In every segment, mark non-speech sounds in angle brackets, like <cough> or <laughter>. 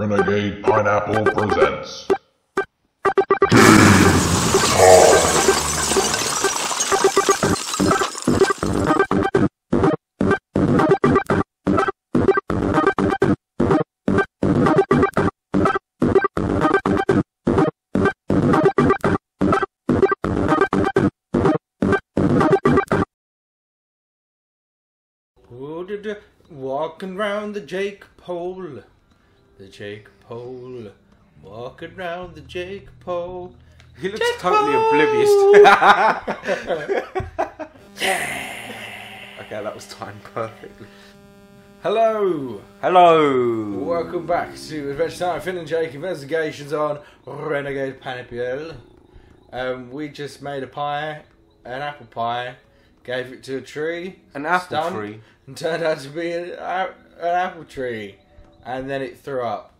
Renegade Pineapple presents. Walking round the Jake pole? The Jake pole. Walking round the Jake pole. He looks Jake totally Paul! oblivious. <laughs> <laughs> okay, that was timed perfectly. Hello! Hello. Welcome back to Adventure Time Finn and Jake Investigations on Renegade Pineapple. Um, we just made a pie, an apple pie, gave it to a tree, An apple tree. and turned out to be an apple tree. And then it threw up.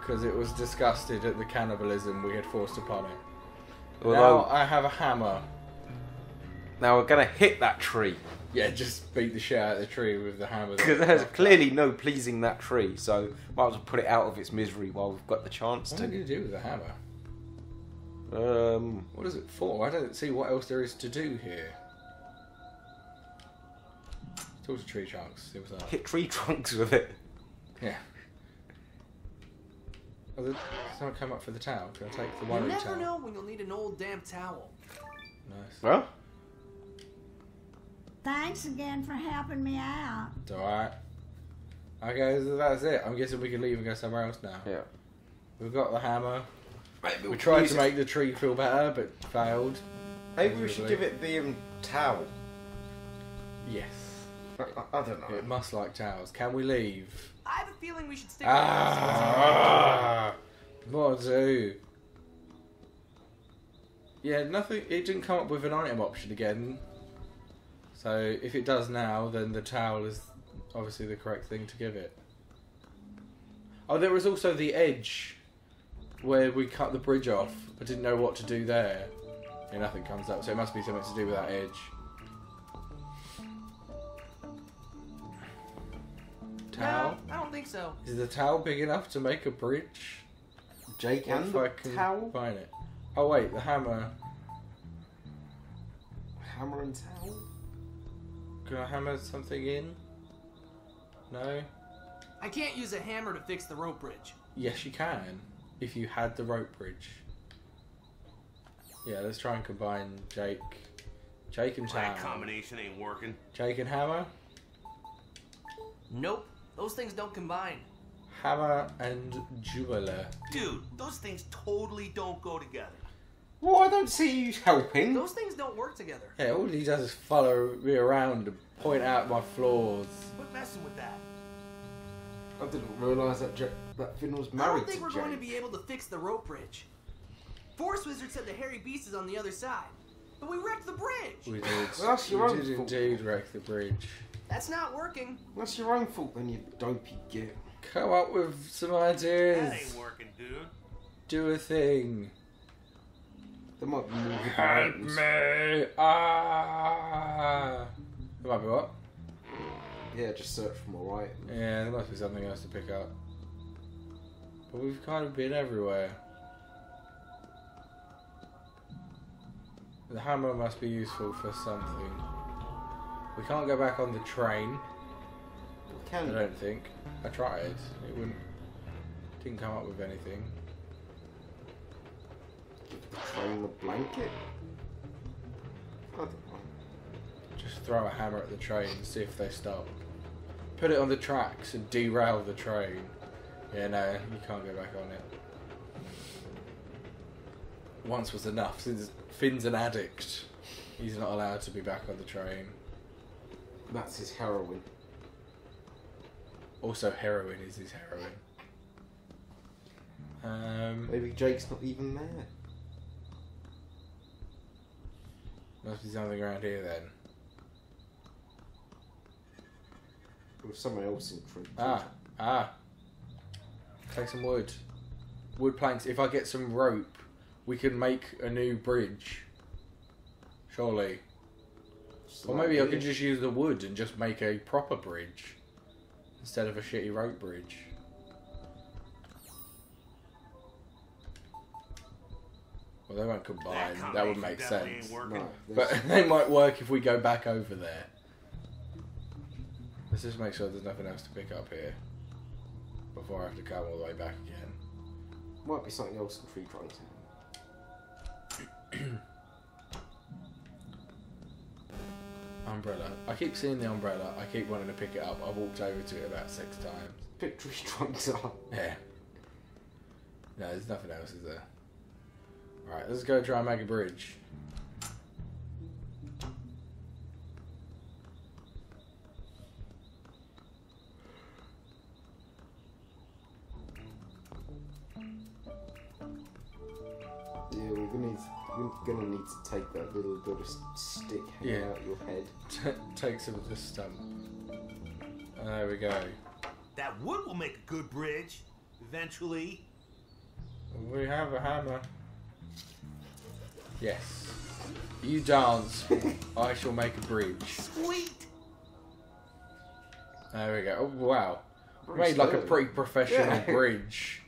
Because it was disgusted at the cannibalism we had forced upon it. now I have a hammer. now we're gonna hit that tree Yeah, just beat the shit out of the tree with the hammer. because there's clearly no pleasing that tree. So might as well put it out of its misery while we've got the chance What are to. you going to do with the hammer? Um, What is it for? I don't see what else there is to do here. Talk to tree trunks. See what's up. hit tree <laughs> trunks with it. Yeah. Oh, the, someone come up for the towel. Can I take the one? You never towel? know when you'll need an old damn towel. Nice. Well, Thanks again for helping me out. It's alright. Okay, so that's it. I'm guessing we can leave and go somewhere else now. yeah. We've got the hammer. Maybe We tried to make the tree feel better, but failed. Maybe we should give it the um, towel. Yes. I, I, I don't know. It must like towels. Can we leave? I have a feeling we should stick. Ah, what do? Yeah, nothing. It didn't come up with an item option again. So if it does now, then the towel is obviously the correct thing to give it. Oh, there was also the edge where we cut the bridge off. I didn't know what to do there. Yeah, nothing comes up, so it must be something to do with that edge. Towel. No, I don't think so. Is the towel big enough to make a bridge? Jake What and if the I can towel, find it? Oh wait, the hammer. hammer and towel. Can I hammer something in? No. I can't use a hammer to fix the rope bridge. Yes, you can. If you had the rope bridge. Yeah, let's try and combine Jake, Jake and That towel. combination ain't working. Jake and hammer. Nope, those things don't combine. Hammer and jeweler. Dude, those things totally don't go together. Well, I don't see you helping. Those things don't work together. Yeah, all he does is follow me around and point out my flaws. Quit messing with that. I didn't realise that Jack, that Finn was married. I married don't think to we're Jake. going to be able to fix the rope bridge. Force Wizard said the hairy beast is on the other side. But we wrecked the bridge! We did. Well, that's your we own did fault. indeed wreck the bridge. That's not working. That's your own fault, then you dopey git. Come up with some ideas. That ideas. ain't working, dude. Do a thing. There might be more Help items. me! Ah! There might be what? Yeah, just search for more items. Yeah, there must be something else to pick up. But we've kind of been everywhere. The hammer must be useful for something. We can't go back on the train, I Can you? don't think. I tried. It wouldn't. Didn't come up with anything. The train a blanket? I. Just throw a hammer at the train and see if they stop. Put it on the tracks and derail the train. Yeah, no, you can't go back on it. Once was enough. Since Finn's an addict, he's not allowed to be back on the train. That's his heroin. Also, heroin is his heroin. Um, Maybe Jake's not even there. must be something around here then. Was someone else in front. Ah, ah. Take some wood. Wood planks. If I get some rope, we can make a new bridge. Surely. Or maybe I could just use the wood and just make a proper bridge instead of a shitty rope bridge. Well, they won't combine. That, that would make sense. No, but <laughs> they might work if we go back over there. Let's just make sure there's nothing else to pick up here before I have to come all the way back again. Might be something else in tree trunks. <clears throat> Umbrella. I keep seeing the umbrella. I keep wanting to pick it up. I've walked over to it about six times. Pick tree trunks up. Yeah. No, there's nothing else, is there? Alright, let's go try and make a bridge. Gonna need to take that little bit of stick hanging Yeah. out your head. Take some of this stump. There we go. That wood will make a good bridge. Eventually. We have a hammer. Yes. You dance. I shall make a bridge. Sweet. There we go. Oh, wow. Very Made like a pretty professional Yeah. <laughs> bridge.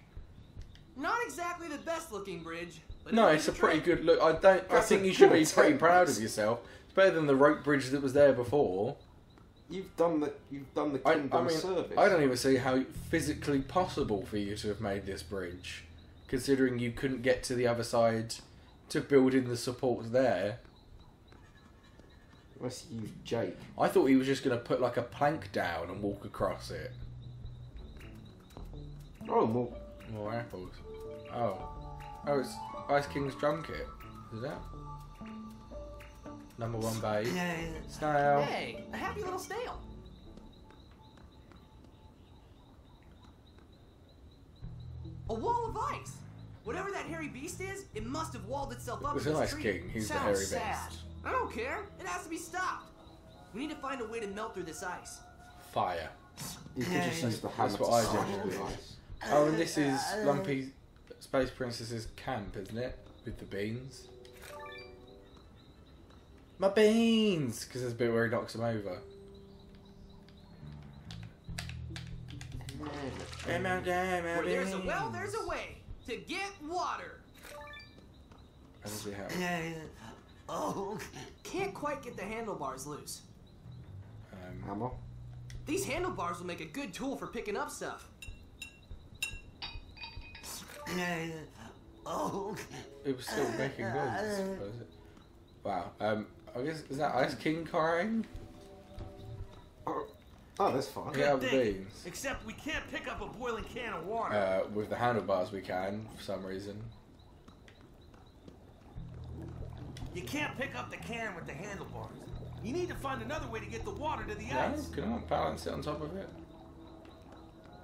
Not exactly the best looking bridge. But No, it it's a did pretty trick. good look. I don't. I think you should be good pretty attempt. proud of yourself. It's better than the rope bridge that was there before. You've done the you've done the I, kingdom I mean, service. I don't even see how physically possible for you to have made this bridge, considering you couldn't get to the other side to build in the supports there. Unless you use Jake. I thought he was just going to put like a plank down and walk across it. Oh, well, More apples. Oh. Oh, it's Ice King's drum kit. Is that? Number one bait. Snail. Hey, a happy little snail. A wall of ice. Whatever that hairy beast is, it must have walled itself up It's in an this Ice tree. King. He's the Sounds hairy sad. beast. I don't care. It has to be stopped. We need to find a way to melt through this ice. Fire. you could just use the hammer That's to what I smash did. the ice. Oh, and this is uh, Lumpy Space Princess's camp, isn't it? With the beans. My beans! Because there's a bit where he knocks them over. hey Where there's a well, there's a way to get water. How does he have? Oh, can't quite get the handlebars loose. Um, Hammer. These handlebars will make a good tool for picking up stuff. Oh, it was still making <laughs> noise, was it? Wow. Um, I guess, is that Ice King crying? Oh, oh, that's fine. Yeah, Good the beans. Except we can't pick up a boiling can of water. Uh, with the handlebars we can, for some reason. you can't pick up the can with the handlebars. You need to find another way to get the water to the No, ice. can I balance it on top of it?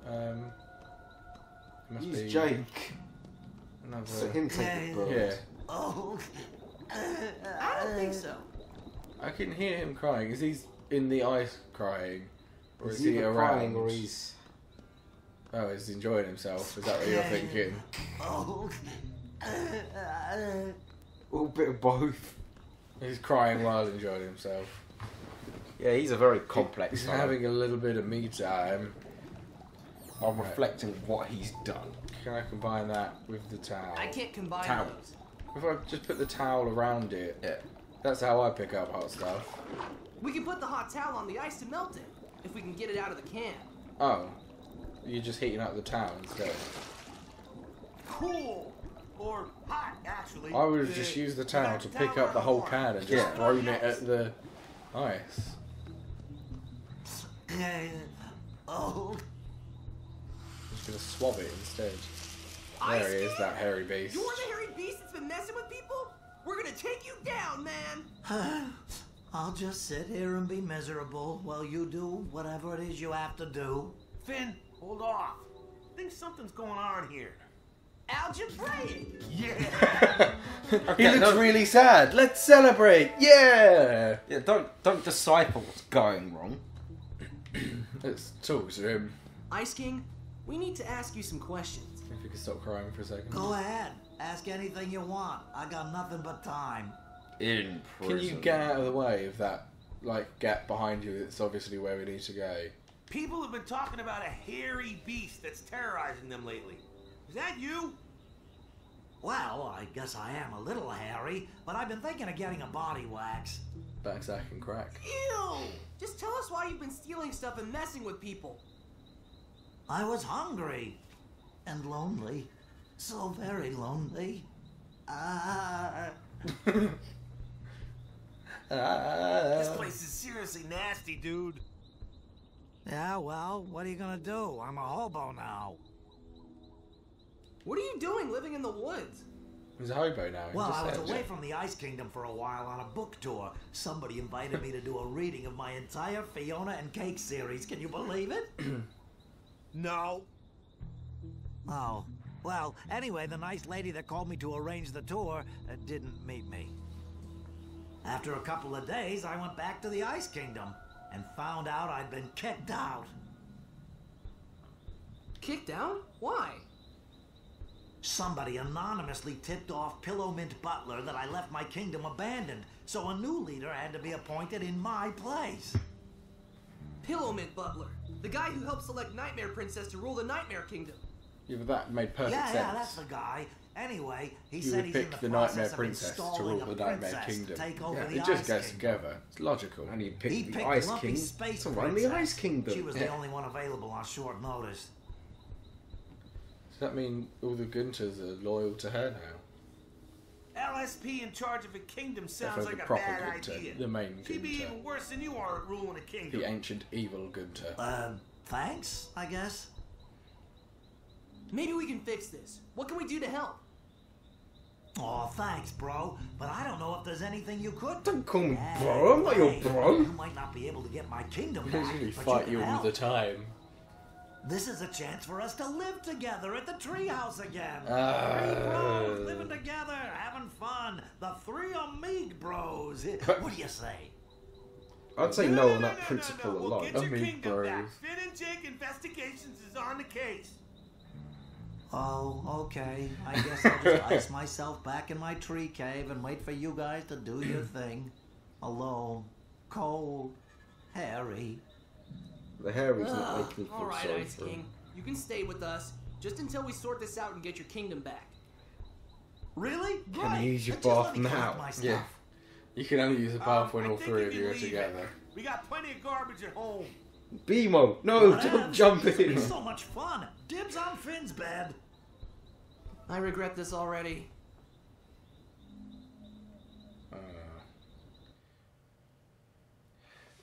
Um, it must Use be Jake. another. So him take the bird. Yeah, oh. <laughs> I don't think so. I can hear him crying. Is he in the ice crying, or He's is he either around? crying or he's. Oh, he's enjoying himself. Is that what you're thinking? <laughs> Oh. All bit of both. He's crying while enjoying himself. Yeah, he's a very complex. He's fellow. having a little bit of me time. I'm reflecting what he's done. Can I combine that with the towel? I can't combine Towel. those. If I just put the towel around it, Yeah. that's how I pick up hot stuff. We can put the hot towel on the ice to melt it, if we can get it out of the can. Oh, you're just heating up the towel instead. Cool. Or hot, actually. I would have just used the towel to pick up the whole can and just Yeah. thrown it at the ice. <coughs> Oh. Just gonna swab it instead. Ice There he is, that hairy beast. You're the hairy beast that's been messing with people? We're gonna take you down, man! <sighs> I'll just sit here and be miserable while you do whatever it is you have to do. Finn, hold off. I think something's going on here. Algebraic! Yeah. <laughs> he looks no- really sad. Let's celebrate! Yeah! Yeah, don't don't decipher what's going wrong. <clears throat> Let's talk to him. Ice King, we need to ask you some questions. If you could stop crying for a second. Go ahead. Ask anything you want. I got nothing but time. In prison. Can you get out of the way of that, like, gap behind you that's obviously where we need to go? People have been talking about a hairy beast that's terrorizing them lately. Is that you? Well, I guess I am a little hairy, but I've been thinking of getting a body wax. Back, sack, and crack. Ew! Just tell us why you've been stealing stuff and messing with people. I was hungry and lonely. So very lonely. Ah. <laughs> This Ah. place is seriously nasty, dude. yeah, well, what are you gonna do? I'm a hobo now. What are you doing living in the woods? He's a hobo now. he Well, I was said. away from the Ice Kingdom for a while on a book tour. Somebody invited me to do a reading of my entire Fiona and Cake series. Can you believe it? <clears throat> No. Oh. Well, anyway, the nice lady that called me to arrange the tour uh, didn't meet me. After a couple of days, I went back to the Ice Kingdom and found out I'd been kicked out. Kicked out? Why? Somebody anonymously tipped off Peppermint Butler that I left my kingdom abandoned, so a new leader had to be appointed in my place. Peppermint Butler, the guy who helped select Nightmare Princess to rule the Nightmare Kingdom. Yeah, but that made perfect yeah, sense. yeah, that's the guy. Anyway, he you said he's in the, the Nightmare Princess to rule the Nightmare Kingdom. Take over yeah, it just goes together. It's logical. And he picked He the Ice Lumpy King Space to run the Ice Kingdom. She was Yeah. the only one available on short notice. Does that mean all the Gunters are loyal to her now? LSP in charge of a kingdom sounds like a proper bad Gunter, idea. the main She'd be even worse than you are at ruling a kingdom. The ancient evil Gunter. Uh, thanks, I guess. Maybe we can fix this. What can we do to help? Oh, thanks, bro. But I don't know if there's anything you could. Don't call me Hey, bro. I'm not your bro. You might not be able to get my kingdom They back, usually but fight you, you all the time. This is a chance for us to live together at the treehouse again. Ah. three bros living together, having fun. The three Amig bros. <laughs> what do you say? I'd say no on that principle We'll alone. get your I kingdom bros. back. Finn and Jake Investigations is on the case. Oh, okay. I guess I'll just <laughs> ice myself back in my tree cave and wait for you guys to do your thing. Alone, cold, hairy. The hair is not Ugh, making me feel right, sorry Ice for King. You can stay with us just until we sort this out and get your kingdom back. Really? Can Great. I use your Just let bath now? Yeah. You can only use a bath when Um, I all three of you are leave it. together. We got plenty of garbage at home. BMO, no, Whatever. don't jump This will be in. so much fun. Dibs on Finn's bed. I regret this already. Uh,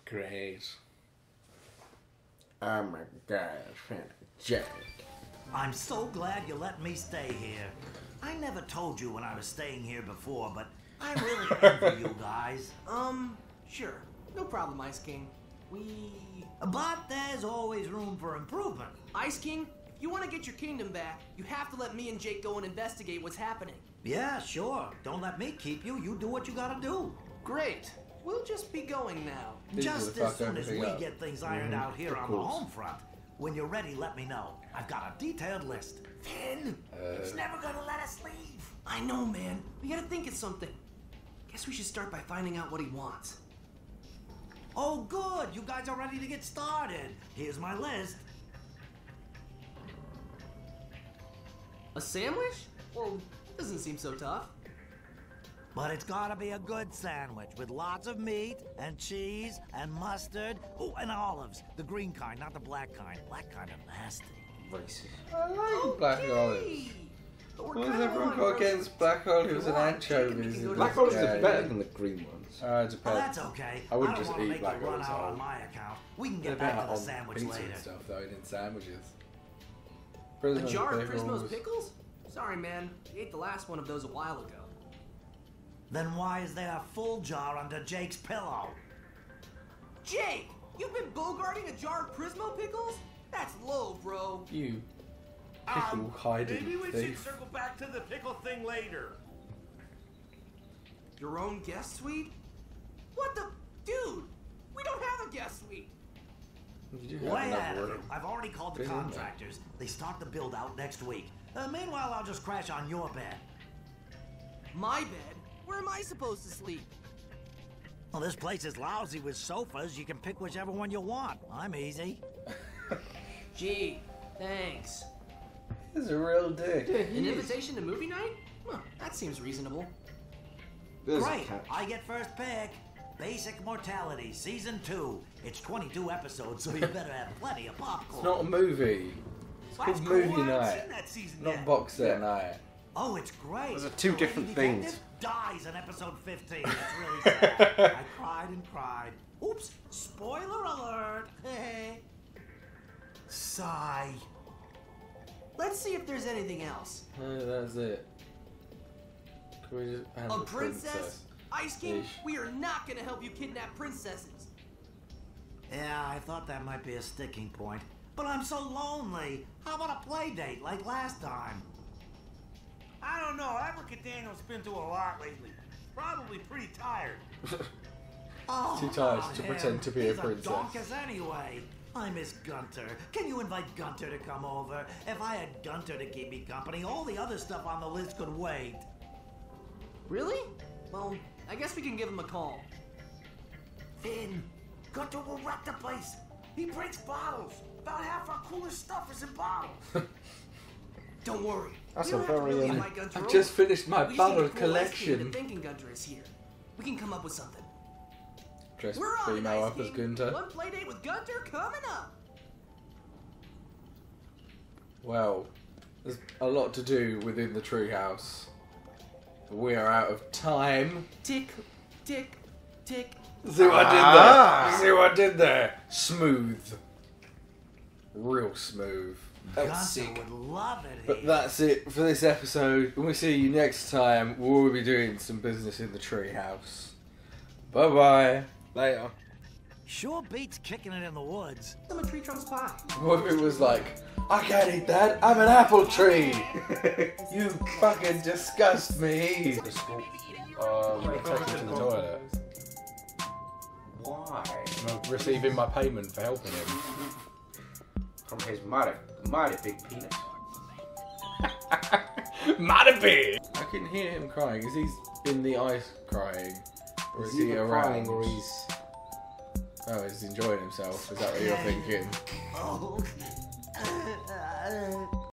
great. Oh my god, Jack. I'm so glad you let me stay here. I never told you when I was staying here before, but I really <laughs> envy you guys. Um, sure. No problem, Ice King. We. But there's always room for improvement. Ice King, if you want to get your kingdom back, you have to let me and Jake go and investigate what's happening. Yeah, sure. Don't let me keep you. You do what you gotta do. Great. We'll just be going now. These Just as soon as we up. get things ironed out here of on the home front. When you're ready, let me know. I've got a detailed list. Finn! Uh, he's never gonna let us leave. I know, man. We gotta think of something. Guess we should start by finding out what he wants. Oh, good. You guys are ready to get started. Here's my list. A sandwich? Well, doesn't seem so tough. But it's gotta be a good sandwich with lots of meat and cheese and mustard. Oh, and olives. The green kind, not the black kind. Black kind are nasty. Racist. I like black olives. Hey, but we're What has everyone low got against black olives and Come anchovies? chicken, we can in go this Black olives are better than the green ones. Uh, it Well, depends. that's okay. I wouldn't don't just eat black olives out on my account. We can They're get back to the on sandwich pizza later. and stuff though, and in sandwiches. A jar of. Prismo's pickles? Sorry, man. We ate the last one of those a while ago. Then why is there a full jar under Jake's pillow? Jake! You've been bogarting a jar of Prismo pickles? That's low, bro. You pickle Um, hiding maybe we should circle back to the pickle thing later. Your own guest suite? What the? Dude! We don't have a guest suite! You Way enough ahead of you. I've already called the Big room, contractors. They start the build out next week. Uh, meanwhile, I'll just crash on your bed. My bed? Where am I supposed to sleep? Well, this place is lousy with sofas. You can pick whichever one you want. I'm easy. <laughs> Gee, thanks. He's a real dick. An invitation to movie night? Huh, that seems reasonable. There's a Great. I get first pick. Basic Mortality, Season 2. It's 22 episodes, so you <laughs> better have plenty of popcorn. It's not a movie. It's That's called cool. movie I haven't night, seen that season not yet. box set Yeah. night. Oh, it's great. Those are two The different things. Dies in episode 15. It's really sad. I cried and cried. Oops! Spoiler alert! Hey. <laughs> Sigh. Let's see if there's anything else. No, that's it. Can we just have A a princess? Ice King, Ish. we are not gonna help you kidnap princesses. Yeah, I thought that might be a sticking point. But I'm so lonely. How about a play date like last time? I don't know. Abracadaniel's been through a lot lately. Probably pretty tired. <laughs> Oh, Too tired not to him. pretend to be a He's princess. A donkus anyway. I miss Gunter. Can you invite Gunter to come over? If I had Gunter to keep me company, all the other stuff on the list could wait. Really? Well, I guess we can give him a call. Finn, Gunter will wreck the place. He breaks bottles. About half our coolest stuff is in bottles. <laughs> Don't worry. That's we a very, really um, I've just finished my We bottle to pull Ice King collection. into thinking Gunter is here. We can come up with something. Dress We're on it, female Ice up as King. Gunter. One play date with Gunter coming up. Well, there's a lot to do within the treehouse. We are out of time. Tick, tick, tick. See what I did Ah. there? See what I did there? Smooth. Real smooth. That was Gunter sick. would love it But here. that's it for this episode. When we see you next time, we'll be doing some business in the treehouse. Bye bye. Later. Sure beats kicking it in the woods. Some of Tree Trunk's pie. What if it was like, I can't eat that, I'm an apple tree! <laughs> you fucking disgust me! The school, um, I'm taking to the toilet. Why? I'm receiving my payment for helping him. From his mighty, mighty big penis. <laughs> Mighty big! I can hear him crying. Is he in the ice crying? Or is, Is he he around? crying or he's... Oh, he's enjoying himself. Is that what you're thinking? <laughs> Oh. <laughs> Uh, uh,